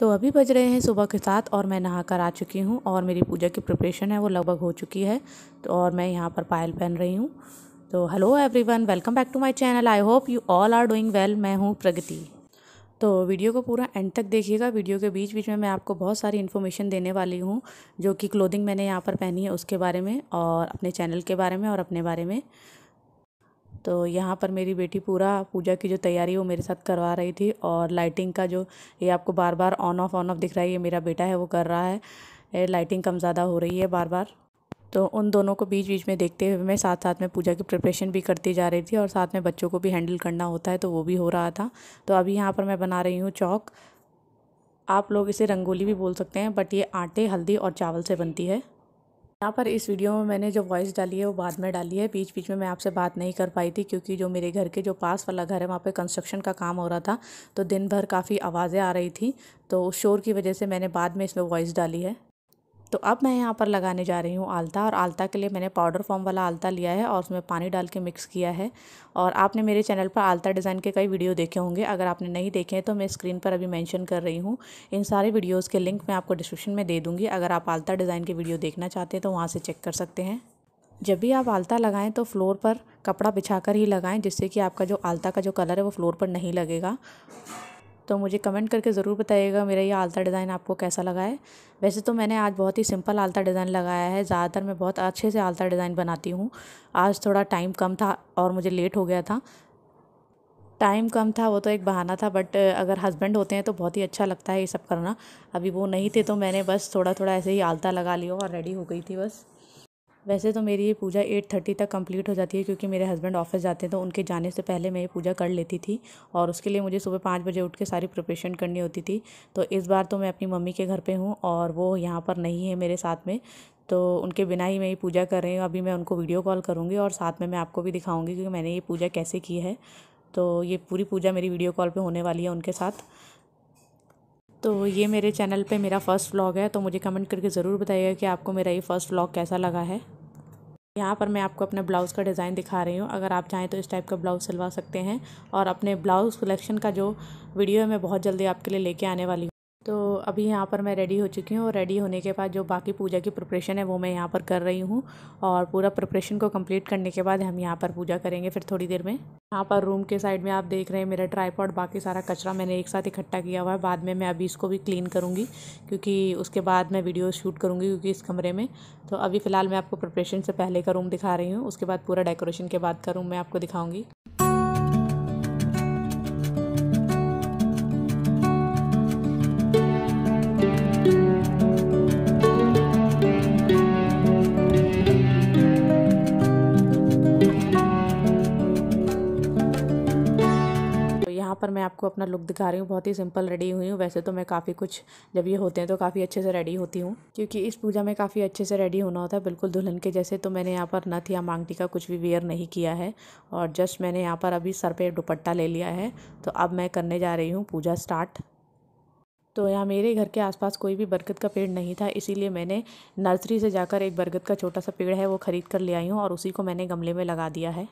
तो अभी बज रहे हैं सुबह के साथ और मैं नहा कर आ चुकी हूँ और मेरी पूजा की प्रिपरेशन है, वो लगभग हो चुकी है। तो और मैं यहाँ पर पायल पहन रही हूँ। तो hello everyone welcome back to my channel I hope you all are doing well मैं हूँ प्रगति। तो वीडियो को पूरा एंड तक देखिएगा। वीडियो के बीच बीच में मैं आपको बहुत सारी इन्फॉर्मेशन देने वाली हूँ, जो कि क्लोथिंग मैंने यहाँ पर पहनी है उसके बारे में और अपने चैनल के बारे में और अपने बारे में। तो यहाँ पर मेरी बेटी पूरा पूजा की जो तैयारी वो मेरे साथ करवा रही थी और लाइटिंग का जो ये आपको बार बार ऑन ऑफ़ ऑन ऑफ़ दिख रहा है, ये मेरा बेटा है, वो कर रहा है। लाइटिंग कम ज़्यादा हो रही है बार बार तो उन दोनों को बीच बीच में देखते हुए मैं साथ साथ में पूजा की प्रिपरेशन भी करती जा रही थी और साथ में बच्चों को भी हैंडल करना होता है तो वो भी हो रहा था। तो अभी यहाँ पर मैं बना रही हूँ चौक। आप लोग इसे रंगोली भी बोल सकते हैं बट ये आटे, हल्दी और चावल से बनती है। यहाँ पर इस वीडियो में मैंने जो वॉइस डाली है, वो बाद में डाली है। बीच बीच में मैं आपसे बात नहीं कर पाई थी क्योंकि जो मेरे घर के जो पास वाला घर है, वहाँ पे कंस्ट्रक्शन का काम हो रहा था तो दिन भर काफ़ी आवाज़ें आ रही थी तो शोर की वजह से मैंने बाद में इसमें वॉइस डाली है। तो अब मैं यहाँ पर लगाने जा रही हूँ आलता और आलता के लिए मैंने पाउडर फॉर्म वाला आलता लिया है और उसमें पानी डाल के मिक्स किया है। और आपने मेरे चैनल पर आलता डिज़ाइन के कई वीडियो देखे होंगे। अगर आपने नहीं देखे हैं तो मैं स्क्रीन पर अभी मेंशन कर रही हूँ। इन सारे वीडियोज़ के लिंक मैं आपको डिस्क्रिप्शन में दे दूँगी। अगर आप आलता डिज़ाइन के वीडियो देखना चाहते हैं तो वहाँ से चेक कर सकते हैं। जब भी आप आलता लगाएँ तो फ्लोर पर कपड़ा बिछा कर ही लगाएँ, जिससे कि आपका जो आलता का जो कलर है वो फ्लोर पर नहीं लगेगा। तो मुझे कमेंट करके ज़रूर बताइएगा मेरा ये आलता डिज़ाइन आपको कैसा लगा है। वैसे तो मैंने आज बहुत ही सिंपल आलता डिज़ाइन लगाया है, ज़्यादातर मैं बहुत अच्छे से आलता डिज़ाइन बनाती हूँ। आज थोड़ा टाइम कम था और मुझे लेट हो गया था। टाइम कम था, वो तो एक बहाना था, बट अगर हस्बैंड होते हैं तो बहुत ही अच्छा लगता है ये सब करना। अभी वो नहीं थे तो मैंने बस थोड़ा थोड़ा ऐसे ही आलता लगा लिया और रेडी हो गई थी बस। वैसे तो मेरी ये पूजा एट थर्टी तक कंप्लीट हो जाती है क्योंकि मेरे हस्बैंड ऑफ़िस जाते हैं तो उनके जाने से पहले मैं ये पूजा कर लेती थी और उसके लिए मुझे सुबह पाँच बजे उठ के सारी प्रिपरेशन करनी होती थी। तो इस बार तो मैं अपनी मम्मी के घर पे हूँ और वो यहाँ पर नहीं है मेरे साथ में तो उनके बिना ही मैं ये पूजा कर रही हूँ। अभी मैं उनको वीडियो कॉल करूँगी और साथ में मैं आपको भी दिखाऊँगी कि मैंने ये पूजा कैसे की है। तो ये पूरी पूजा मेरी वीडियो कॉल पर होने वाली है उनके साथ। तो ये मेरे चैनल पे मेरा फ़र्स्ट व्लॉग है तो मुझे कमेंट करके ज़रूर बताइएगा कि आपको मेरा ये फ़र्स्ट व्लॉग कैसा लगा है। यहाँ पर मैं आपको अपने ब्लाउज़ का डिज़ाइन दिखा रही हूँ। अगर आप चाहें तो इस टाइप का ब्लाउज़ सिलवा सकते हैं और अपने ब्लाउज़ कलेक्शन का जो वीडियो है, मैं बहुत जल्दी आपके लिए लेके आने वाली हूँ। तो अभी यहाँ पर मैं रेडी हो चुकी हूँ और रेडी होने के बाद जो बाकी पूजा की प्रिपरेशन है वो मैं यहाँ पर कर रही हूँ और पूरा प्रिपरेशन को कंप्लीट करने के बाद हम यहाँ पर पूजा करेंगे फिर थोड़ी देर में। यहाँ पर रूम के साइड में आप देख रहे हैं मेरा ट्राईपॉड बाकी सारा कचरा मैंने एक साथ इकट्ठा किया हुआ है। बाद में मैं अभी इसको भी क्लीन करूँगी क्योंकि उसके बाद मैं वीडियो शूट करूँगी क्योंकि इस कमरे में। तो अभी फ़िलहाल मैं आपको प्रिपरेशन से पहले का रूम दिखा रही हूँ, उसके बाद पूरा डेकोरेशन के बाद का रूम मैं आपको दिखाऊँगी। मैं आपको अपना लुक दिखा रही हूँ। बहुत ही सिंपल रेडी हुई हूँ। वैसे तो मैं काफ़ी कुछ जब ये होते हैं तो काफ़ी अच्छे से रेडी होती हूँ। क्योंकि इस पूजा में काफ़ी अच्छे से रेडी होना होता है। बिल्कुल दुल्हन के जैसे तो मैंने यहाँ पर नथ या मांगटी का कुछ भी वेयर नहीं किया है। और जस्ट मैंने यहाँ पर अभी सर पर दुपट्टा ले लिया है। तो अब मैं करने जा रही हूँ पूजा स्टार्ट तो यहाँ मेरे घर के आसपास कोई भी बरगद का पेड़ नहीं था। इसीलिए मैंने नर्सरी से जाकर एक बरगद का छोटा सा पेड़ है वो ख़रीद कर ले आई हूँ और उसी को मैंने गमले में लगा दिया है।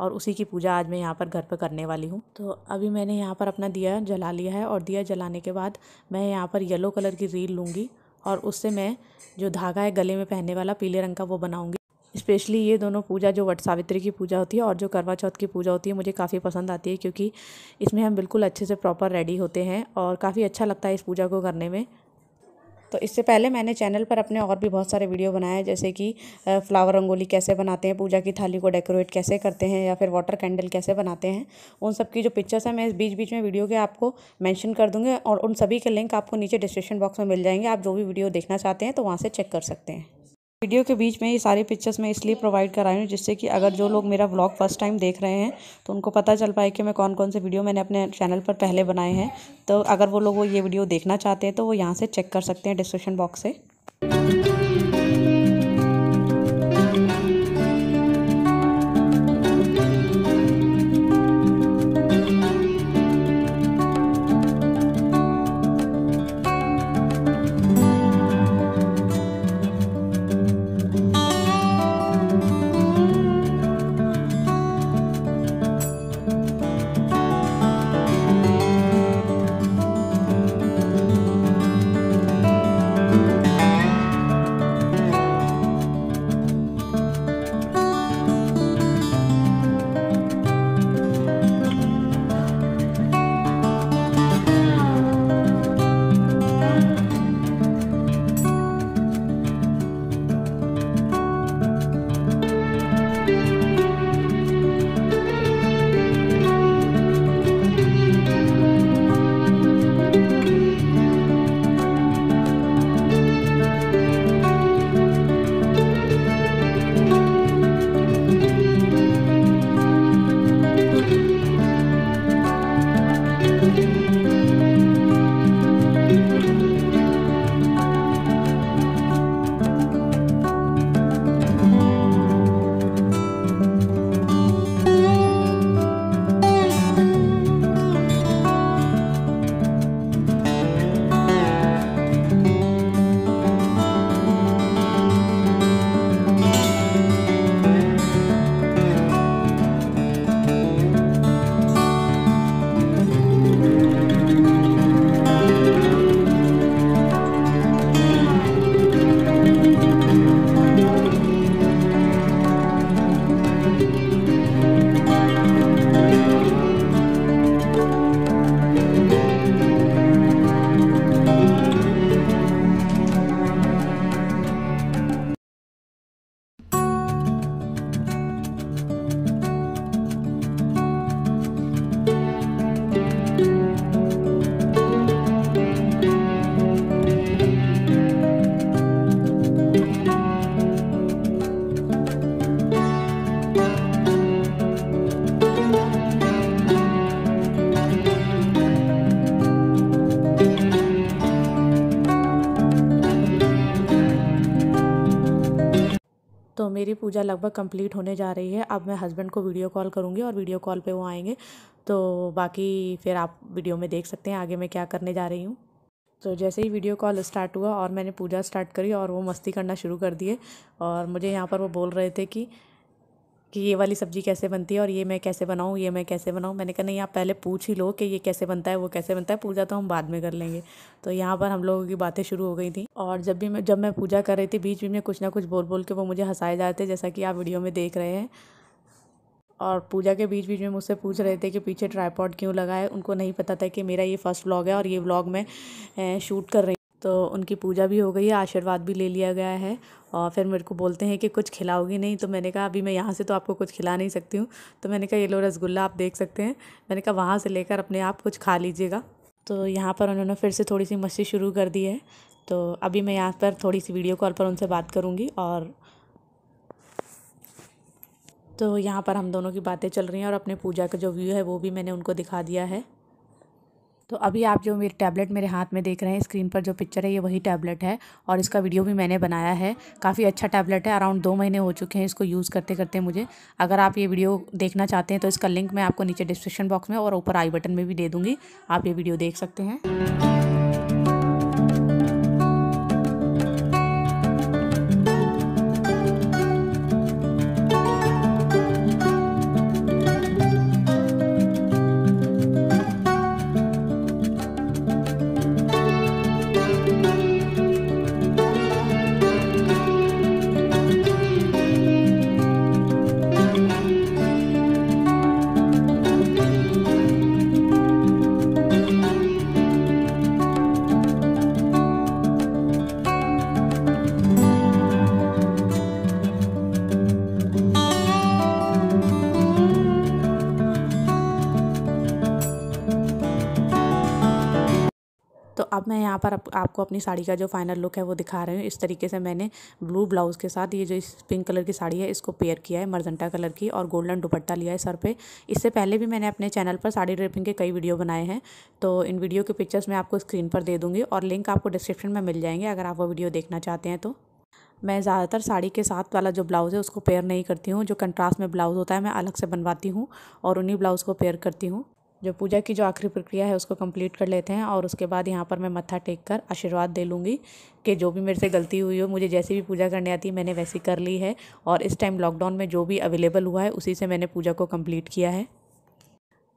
और उसी की पूजा आज मैं यहाँ पर घर पर करने वाली हूँ। तो अभी मैंने यहाँ पर अपना दिया जला लिया है और दिया जलाने के बाद मैं यहाँ पर येलो कलर की रील लूँगी और उससे मैं जो धागा है गले में पहनने वाला पीले रंग का वो बनाऊँगी। स्पेशली ये दोनों पूजा जो वट सावित्री की पूजा होती है और जो करवा चौथ की पूजा होती है मुझे काफ़ी पसंद आती है क्योंकि इसमें हम बिल्कुल अच्छे से प्रॉपर रेडी होते हैं और काफ़ी अच्छा लगता है इस पूजा को करने में। तो इससे पहले मैंने चैनल पर अपने और भी बहुत सारे वीडियो बनाए, जैसे कि फ्लावर रंगोली कैसे बनाते हैं, पूजा की थाली को डेकोरेट कैसे करते हैं या फिर वाटर कैंडल कैसे बनाते हैं, उन सब की जो पिक्चर्स हैं, मैं इस बीच बीच में वीडियो के आपको मैंशन कर दूँगी और उन सभी के लिंक आपको नीचे डिस्क्रिप्शन बॉक्स में मिल जाएँगे, आप जो भी वीडियो देखना चाहते हैं तो वहाँ से चेक कर सकते हैं। वीडियो के बीच में ये सारे पिक्चर्स मैं इसलिए प्रोवाइड करा रही हूँ जिससे कि अगर जो लोग मेरा व्लॉग फ़र्स्ट टाइम देख रहे हैं तो उनको पता चल पाए कि मैं कौन कौन से वीडियो मैंने अपने चैनल पर पहले बनाए हैं। तो अगर वो लोग वो ये वीडियो देखना चाहते हैं तो वो यहाँ से चेक कर सकते हैं डिस्क्रिप्शन बॉक्स से। मेरी पूजा लगभग कंप्लीट होने जा रही है। अब मैं हस्बैंड को वीडियो कॉल करूँगी और वीडियो कॉल पे वो आएँगे। तो बाकी फिर आप वीडियो में देख सकते हैं आगे मैं क्या करने जा रही हूँ। तो जैसे ही वीडियो कॉल स्टार्ट हुआ और मैंने पूजा स्टार्ट करी और वो मस्ती करना शुरू कर दिए और मुझे यहाँ पर वो बोल रहे थे कि कि ये वाली सब्ज़ी कैसे बनती है और ये मैं कैसे बनाऊँ, ये मैं कैसे बनाऊँ। मैंने कहा, नहीं, आप पहले पूछ ही लो कि ये कैसे बनता है, वो कैसे बनता है, पूजा तो हम बाद में कर लेंगे। तो यहाँ पर हम लोगों की बातें शुरू हो गई थी और जब भी मैं, जब मैं पूजा कर रही थी, बीच बीच में कुछ ना कुछ बोल बोल के वो मुझे हंसाए जाते जैसा कि आप वीडियो में देख रहे हैं। और पूजा के बीच बीच में मुझसे पूछ रहे थे कि पीछे ट्राईपॉड क्यों लगा है? उनको नहीं पता था कि मेरा ये फ़र्स्ट व्लॉग है और ये व्लॉग मैं शूट कर रही तो उनकी पूजा भी हो गई है, आशीर्वाद भी ले लिया गया है और फिर मेरे को बोलते हैं कि कुछ खिलाओगी नहीं तो मैंने कहा, अभी मैं यहाँ से तो आपको कुछ खिला नहीं सकती हूँ। तो मैंने कहा, ये लो रसगुल्ला, आप देख सकते हैं। मैंने कहा, वहाँ से लेकर अपने आप कुछ खा लीजिएगा। तो यहाँ पर उन्होंने फिर से थोड़ी सी मस्ती शुरू कर दी है। तो अभी मैं यहाँ पर थोड़ी सी वीडियो कॉल पर उनसे बात करूँगी और तो यहाँ पर हम दोनों की बातें चल रही हैं और अपने पूजा का जो व्यू है, वो भी मैंने उनको दिखा दिया है। तो अभी आप जो मेरे टैबलेट मेरे हाथ में देख रहे हैं स्क्रीन पर जो पिक्चर है, ये वही टैबलेट है और इसका वीडियो भी मैंने बनाया है। काफ़ी अच्छा टैबलेट है अराउंड दो महीने हो चुके हैं इसको यूज़ करते करते मुझे। अगर आप ये वीडियो देखना चाहते हैं तो इसका लिंक मैं आपको नीचे डिस्क्रिप्शन बॉक्स में और ऊपर आई बटन में भी दे दूँगी। आप ये वीडियो देख सकते हैं। अब मैं यहाँ पर आपको अपनी साड़ी का जो फाइनल लुक है वो दिखा रही हूँ। इस तरीके से मैंने ब्लू ब्लाउज़ के साथ ये जो इस पिंक कलर की साड़ी है, इसको पेयर किया है मरजंटा कलर की और गोल्डन दुपट्टा लिया है सर पे। इससे पहले भी मैंने अपने चैनल पर साड़ी ड्रेपिंग के कई वीडियो बनाए हैं तो इन वीडियो के पिक्चर्स मैं आपको स्क्रीन पर दे दूँगी और लिंक आपको डिस्क्रिप्शन में मिल जाएँगे अगर आप वो वीडियो देखना चाहते हैं तो। मैं ज़्यादातर साड़ी के साथ वाला जो ब्लाउज़ है उसको पेयर नहीं करती हूँ, जो कंट्रास्ट में ब्लाउज़ होता है मैं अलग से बनवाती हूँ और उन्हीं ब्लाउज़ को पेयर करती हूँ। जो पूजा की जो आखिरी प्रक्रिया है उसको कंप्लीट कर लेते हैं और उसके बाद यहाँ पर मैं मत्था टेक कर आशीर्वाद दे लूँगी कि जो भी मेरे से गलती हुई हो, मुझे जैसी भी पूजा करने आती है, मैंने वैसी कर ली है और इस टाइम लॉकडाउन में जो भी अवेलेबल हुआ है, उसी से मैंने पूजा को कंप्लीट किया है।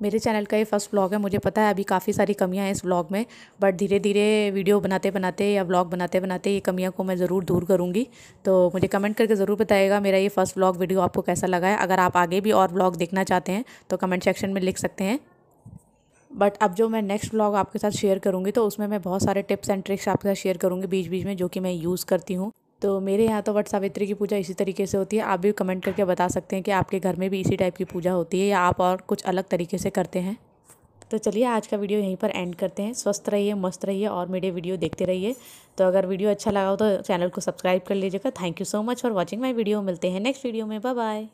मेरे चैनल का ये फ़र्स्ट व्लॉग है, मुझे पता है अभी काफ़ी सारी कमियाँ हैं इस व्लॉग में बट धीरे धीरे वीडियो बनाते बनाते या व्लॉग बनाते बनाते ये कमियाँ को मैं ज़रूर दूर करूँगी। तो मुझे कमेंट करके ज़रूर बताइएगा मेरा ये फ़र्स्ट व्लॉग वीडियो आपको कैसा लगा है। अगर आप आगे भी और व्लॉग देखना चाहते हैं तो कमेंट सेक्शन में लिख सकते हैं। बट अब जो मैं नेक्स्ट ब्लॉग आपके साथ शेयर करूँगी तो उसमें मैं बहुत सारे टिप्स एंड ट्रिक्स आपके साथ शेयर करूँगी बीच बीच में, जो कि मैं यूज़ करती हूँ। तो मेरे यहाँ तो वट सावित्री की पूजा इसी तरीके से होती है। आप भी कमेंट करके बता सकते हैं कि आपके घर में भी इसी टाइप की पूजा होती है या आप और कुछ अलग तरीके से करते हैं। तो चलिए आज का वीडियो यहीं पर एंड करते हैं। स्वस्थ रहिए, मस्त रहिए और मेरे वीडियो देखते रहिए। तो अगर वीडियो अच्छा लगा हो तो चैनल को सब्सक्राइब कर लीजिएगा। Thank you so much for watching my video मिलते हैं नेक्स्ट वीडियो में। Bye bye